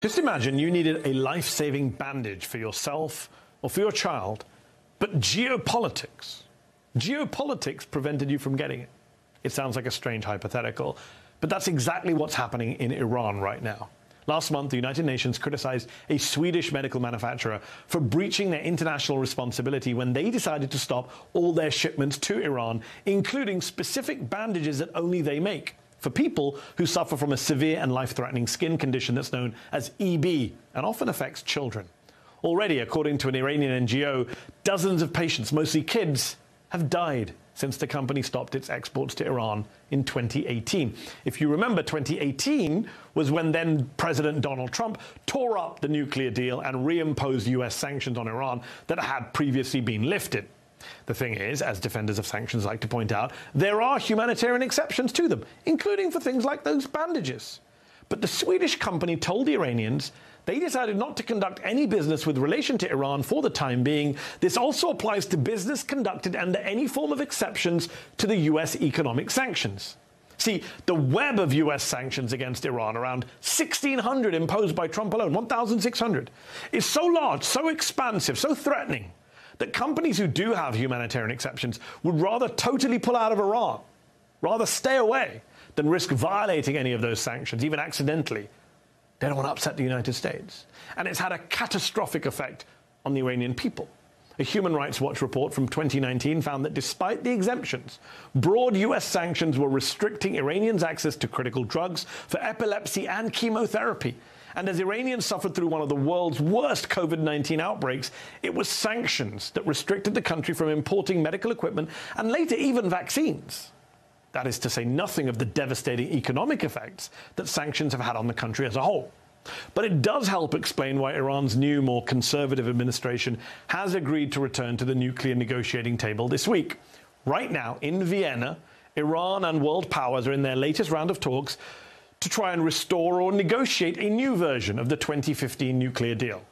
Just imagine you needed a life saving bandage for yourself or for your child, but geopolitics, geopolitics prevented you from getting it. It sounds like a strange hypothetical, but that's exactly what's happening in Iran right now. Last month, the United Nations criticized a Swedish medical manufacturer for breaching their international responsibility when they decided to stop all their shipments to Iran, including specific bandages that only they make for people who suffer from a severe and life threatening skin condition that's known as EB and often affects children. Already, according to an Iranian NGO, dozens of patients, mostly kids, have died since the company stopped its exports to Iran in 2018. If you remember, 2018 was when then President Donald Trump tore up the nuclear deal and reimposed US sanctions on Iran that had previously been lifted. The thing is, as defenders of sanctions like to point out, there are humanitarian exceptions to them, including for things like those bandages. But the Swedish company told the Iranians they decided not to conduct any business with relation to Iran for the time being. This also applies to business conducted under any form of exceptions to the US economic sanctions. See, the web of US sanctions against Iran, around 1,600 imposed by Trump alone, 1,600, is so large, so expansive, so threatening that companies who do have humanitarian exceptions would rather totally pull out of Iran, rather stay away, than risk violating any of those sanctions, even accidentally, they don't want to upset the United States. And it's had a catastrophic effect on the Iranian people. A Human Rights Watch report from 2019 found that despite the exemptions, broad US sanctions were restricting Iranians' access to critical drugs for epilepsy and chemotherapy. And as Iranians suffered through one of the world's worst COVID 19 outbreaks, it was sanctions that restricted the country from importing medical equipment and later even vaccines. That is to say nothing of the devastating economic effects that sanctions have had on the country as a whole. But it does help explain why Iran's new, more conservative administration has agreed to return to the nuclear negotiating table this week. Right now, in Vienna, Iran and world powers are in their latest round of talks to try and restore or negotiate a new version of the 2015 nuclear deal.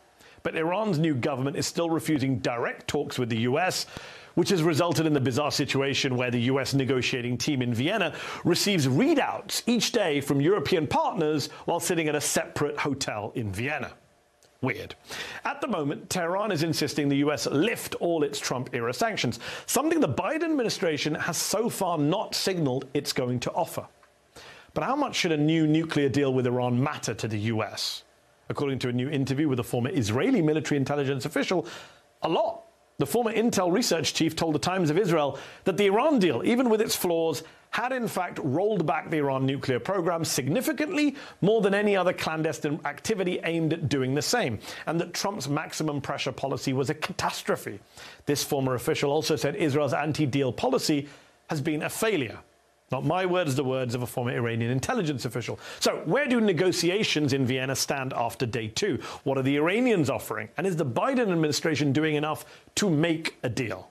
But Iran's new government is still refusing direct talks with the US, which has resulted in the bizarre situation where the US negotiating team in Vienna receives readouts each day from European partners while sitting at a separate hotel in Vienna. Weird. At the moment, Tehran is insisting the US lift all its Trump era sanctions, something the Biden administration has so far not signaled it's going to offer. But how much should a new nuclear deal with Iran matter to the US? According to a new interview with a former Israeli military intelligence official, a lot. The former Intel research chief told the Times of Israel that the Iran deal, even with its flaws, had in fact rolled back the Iran nuclear program significantly more than any other clandestine activity aimed at doing the same, and that Trump's maximum pressure policy was a catastrophe. This former official also said Israel's anti deal policy has been a failure. Not my words, the words of a former Iranian intelligence official. So, where do negotiations in Vienna stand after day two? What are the Iranians offering? And is the Biden administration doing enough to make a deal?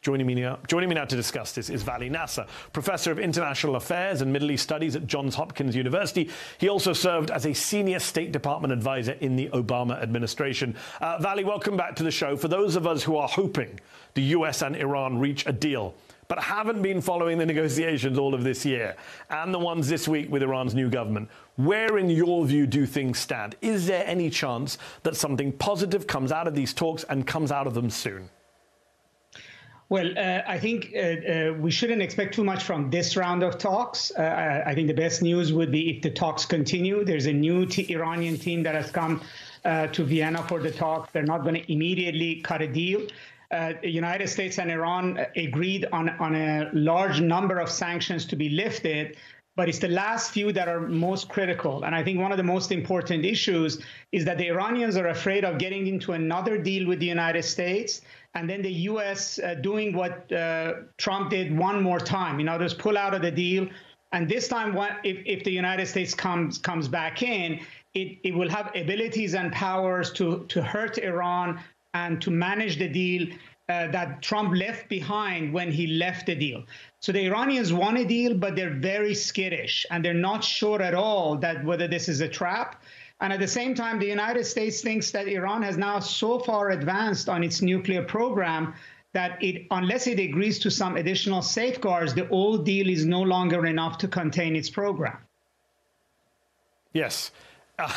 Joining me, now, joining me now to discuss this is Vali Nasr, professor of international affairs and Middle East studies at Johns Hopkins University. He also served as a senior State Department advisor in the Obama administration. Uh, Vali, welcome back to the show. For those of us who are hoping the US and Iran reach a deal, but haven't been following the negotiations all of this year and the ones this week with Iran's new government, where, in your view, do things stand? Is there any chance that something positive comes out of these talks and comes out of them soon? Well, uh, I think uh, uh, we shouldn't expect too much from this round of talks. Uh, I think the best news would be if the talks continue. There's a new t- Iranian team that has come uh, to Vienna for the talks. They're not going to immediately cut a deal uh, the United States and Iran agreed on, on a large number of sanctions to be lifted, but it's the last few that are most critical. And I think one of the most important issues is that the Iranians are afraid of getting into another deal with the United States and then the U.S. Uh, doing what uh, Trump did one more time. You know, just pull out of the deal. And this time, what, if, if the United States comes comes back in, it, it will have abilities and powers to, to hurt Iran and to manage the deal uh, that Trump left behind when he left the deal. So the Iranians want a deal, but they're very skittish and they're not sure at all that whether this is a trap. And at the same time, the United States thinks that Iran has now so far advanced on its nuclear program that it, unless it agrees to some additional safeguards, the old deal is no longer enough to contain its program. Yes. Uh,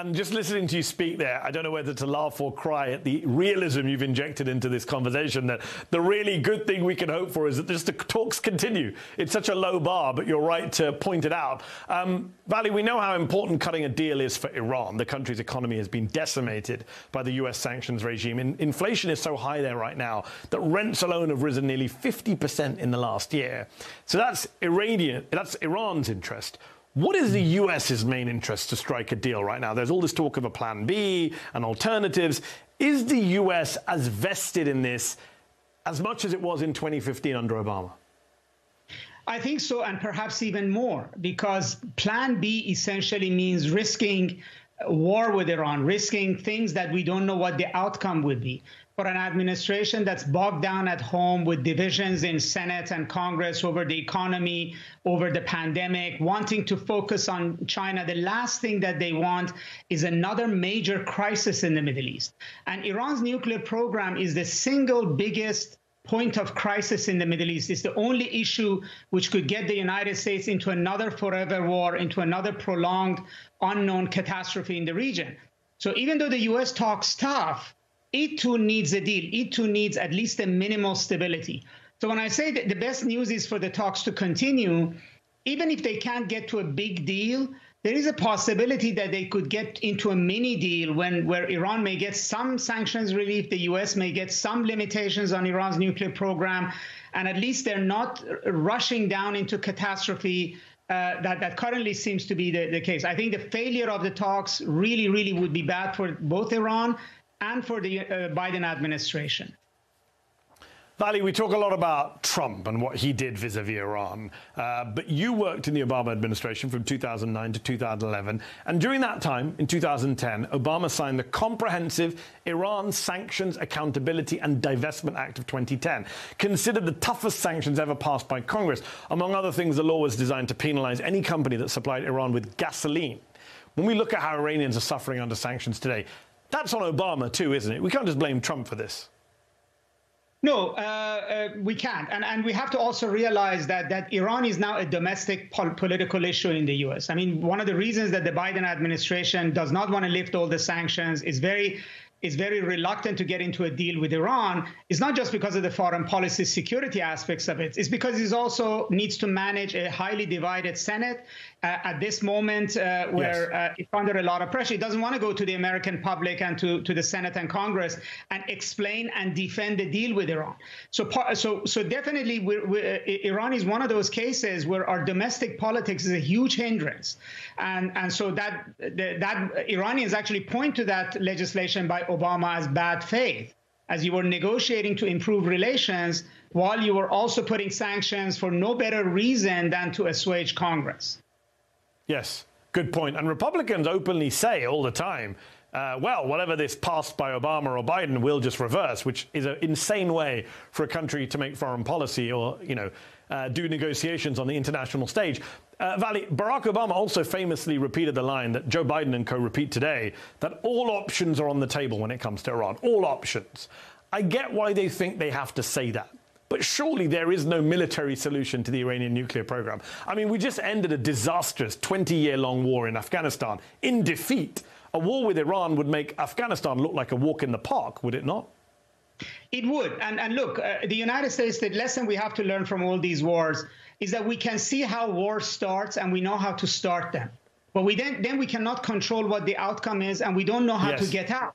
And just listening to you speak there, I don't know whether to laugh or cry at the realism you've injected into this conversation. That the really good thing we can hope for is that just the talks continue. It's such a low bar, but you're right to point it out. Um, Vali, we know how important cutting a deal is for Iran. The country's economy has been decimated by the U.S. sanctions regime. In, inflation is so high there right now that rents alone have risen nearly 50% in the last year. So that's Iranian, that's Iran's interest. What is the US's main interest to strike a deal right now? There's all this talk of a plan B and alternatives. Is the US as vested in this as much as it was in 2015 under Obama? I think so, and perhaps even more, because Plan B essentially means risking war with Iran, risking things that we don't know what the outcome would be. For an administration that's bogged down at home with divisions in Senate and Congress over the economy, over the pandemic, wanting to focus on China, the last thing that they want is another major crisis in the Middle East. And Iran's nuclear program is the single biggest point of crisis in the Middle East. It's the only issue which could get the United States into another forever war, into another prolonged, unknown catastrophe in the region. So even though the US talks tough, it too needs a deal. It too needs at least a minimal stability. So when I say that the best news is for the talks to continue, even if they can't get to a big deal, there is a possibility that they could get into a mini deal when where Iran may get some sanctions relief, the US may get some limitations on Iran's nuclear program, and at least they're not rushing down into catastrophe uh, that, that currently seems to be the, the case. I think the failure of the talks really, really would be bad for both Iran and for the uh, Biden administration. Vali, we talk a lot about Trump and what he did vis a vis Iran, uh, but you worked in the Obama administration from 2009 to 2011. And during that time, in 2010, Obama signed the Comprehensive Iran Sanctions Accountability and Divestment Act of 2010, considered the toughest sanctions ever passed by Congress. Among other things, the law was designed to penalize any company that supplied Iran with gasoline. When we look at how Iranians are suffering under sanctions today, that's on Obama, too, isn't it? We can't just blame Trump for this. No, uh, uh, we can't, and and we have to also realize that that Iran is now a domestic pol- political issue in the U.S. I mean, one of the reasons that the Biden administration does not want to lift all the sanctions is very is very reluctant to get into a deal with Iran is not just because of the foreign policy security aspects of it. It's because he also needs to manage a highly divided Senate uh, at this moment uh, where yes. uh, it's under a lot of pressure. He doesn't want to go to the American public and to, to the Senate and Congress and explain and defend the deal with Iran. So, so, so definitely, we're, we're, uh, Iran is one of those cases where our domestic politics is a huge hindrance, and and so that that Iranians actually point to that legislation by Obama as bad faith as you were negotiating to improve relations while you were also putting sanctions for no better reason than to assuage Congress. Yes, good point. And Republicans openly say all the time, uh, well, whatever this passed by Obama or Biden, will just reverse, which is an insane way for a country to make foreign policy or, you know, uh, do negotiations on the international stage. Uh, Vali, Barack Obama also famously repeated the line that Joe Biden and co repeat today that all options are on the table when it comes to Iran. All options. I get why they think they have to say that. But surely there is no military solution to the Iranian nuclear program. I mean, we just ended a disastrous 20 year long war in Afghanistan in defeat. A war with Iran would make Afghanistan look like a walk in the park, would it not? It would. And, and look, uh, the United States, the lesson we have to learn from all these wars is that we can see how war starts and we know how to start them. But we then, then we cannot control what the outcome is and we don't know how yes. to get out.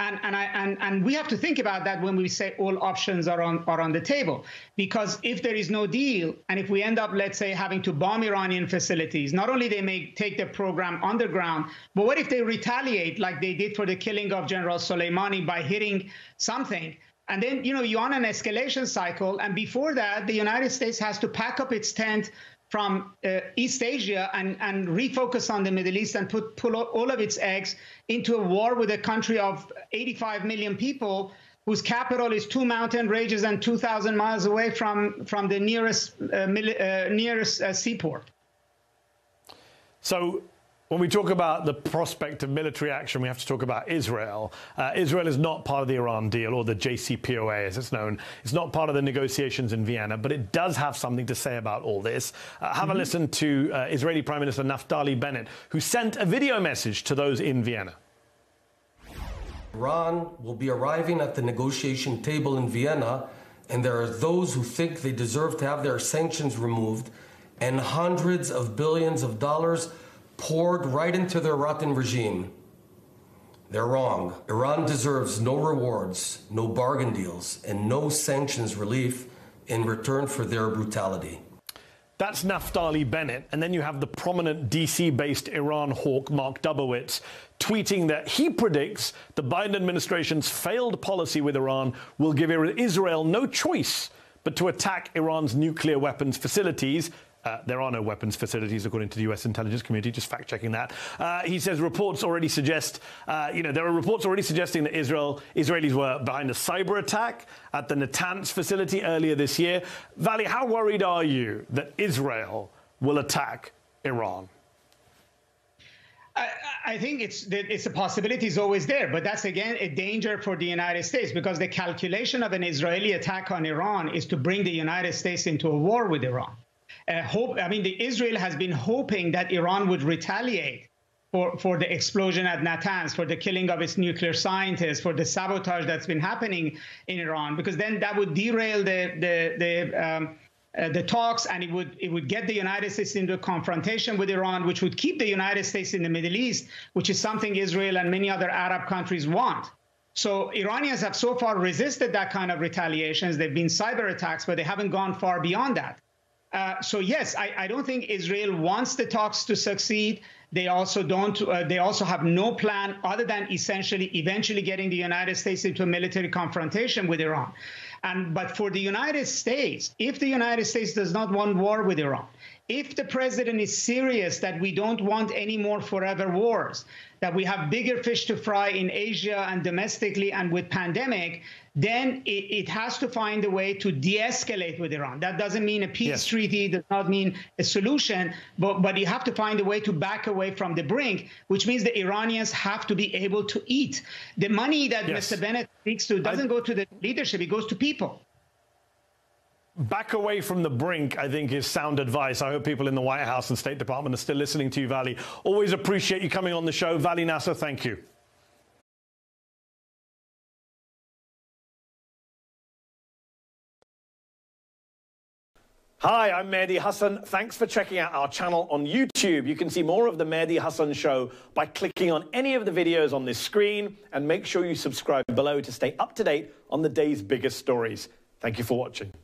And, and, I, and, and we have to think about that when we say all options are on, are on the table. Because if there is no deal, and if we end up, let's say, having to bomb Iranian facilities, not only they may take the program underground, but what if they retaliate like they did for the killing of General Soleimani by hitting something? And then, you know, you're on an escalation cycle. And before that, the United States has to pack up its tent from uh, East Asia and, and refocus on the Middle East and put pull all of its eggs into a war with a country of 85 million people whose capital is two mountain ranges and 2,000 miles away from, from the nearest, uh, uh, nearest uh, seaport. So When we talk about the prospect of military action, we have to talk about Israel. Uh, Israel is not part of the Iran deal or the JCPOA, as it's known. It's not part of the negotiations in Vienna, but it does have something to say about all this. Uh, have mm-hmm. a listen to uh, Israeli Prime Minister Naftali Bennett, who sent a video message to those in Vienna. Iran will be arriving at the negotiation table in Vienna, and there are those who think they deserve to have their sanctions removed and hundreds of billions of dollars poured right into their rotten regime. They're wrong. Iran deserves no rewards, no bargain deals, and no sanctions relief in return for their brutality. That's Naftali Bennett. And then you have the prominent DC based Iran hawk, Mark Dubowitz, tweeting that he predicts the Biden administration's failed policy with Iran will give Israel no choice but to attack Iran's nuclear weapons facilities uh, there are no weapons facilities, according to the U.S. intelligence community. Just fact checking that. Uh, he says reports already suggest, uh, you know, there are reports already suggesting that Israel Israelis were behind a cyber attack at the Natanz facility earlier this year. Vali, how worried are you that Israel will attack Iran? I, I, think it's it's a possibility is always there, but that's again a danger for the United States because the calculation of an Israeli attack on Iran is to bring the United States into a war with Iran uh, hope. I mean, the Israel has been hoping that Iran would retaliate for, for the explosion at Natanz, for the killing of its nuclear scientists, for the sabotage that's been happening in Iran, because then that would derail the the the. Um, uh, the talks, and it would it would get the United States into a confrontation with Iran, which would keep the United States in the Middle East, which is something Israel and many other Arab countries want. So Iranians have so far resisted that kind of retaliations. They've been cyber attacks, but they haven't gone far beyond that. Uh, so yes, I, I, don't think Israel wants the talks to succeed. They also don't. Uh, they also have no plan other than essentially eventually getting the United States into a military confrontation with Iran. And but for the United States, if the United States does not want war with Iran, if the president is serious that we don't want any more forever wars, that we have bigger fish to fry in Asia and domestically and with pandemic, then it, it has to find a way to de-escalate with Iran. That doesn't mean a peace yes. treaty, does not mean a solution, but, but you have to find a way to back away from the brink, which means the Iranians have to be able to eat. The money that yes. Mr. Bennett speaks to doesn't I... go to the leadership, it goes to people back away from the brink, I think, is sound advice. I hope people in the White House and State Department are still listening to you, Vali. Always appreciate you coming on the show. Vali Nasr, thank you. Hi, I'm Mehdi Hasan. Thanks for checking out our channel on YouTube. You can see more of the Mehdi Hasan Show by clicking on any of the videos on this screen and make sure you subscribe below to stay up to date on the day's biggest stories. Thank you for watching.